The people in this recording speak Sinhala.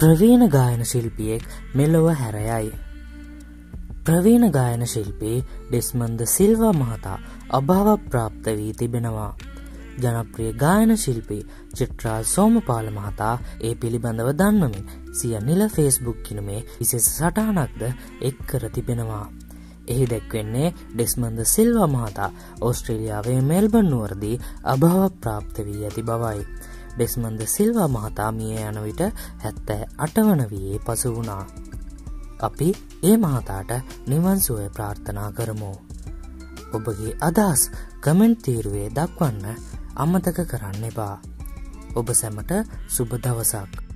ප්‍රවීණ ගායන ශිල්පියෙක් මෙලොව හැරයයි. ප්‍රවීණ ගායන ශිල්පී ඩෙස්මන්ද සිල්වා මහතා අභාව ප්‍රාප්ත වී තිබෙනවා. ජනප්‍රිය ගායන ශිල්පී චිට්‍රාල් සෝමපාල මහතා ඒ පිළිබඳව දන්වමින් සිය නිල ෆේස්බුක් කිනුමේ විසෙස සටහනක්ද එක් කර තිබෙනවා. එහි දැක්වෙන්නේ ඩෙස්මන්ද සිල්වා මහතා ඕස්ට්‍රේලියාවේ මෙල්බන් නුවරදී අභාව ප්‍රාප්ත වී ඇති බවයි. ඩෙස්මන්ද සිල්වා මහතා මිය යන විට හැත්තෑ අටවන වයේ පසු වුණා. අපි ඒ මහතාට නිවන්සුවය ප්‍රාර්ථනා කරමු. ඔබගේ අදහස් කමෙන්ට් තීරුවේ දක්වන්න අමතක කරන්න එපා. ඔබ සැමට සුබ දවසක්.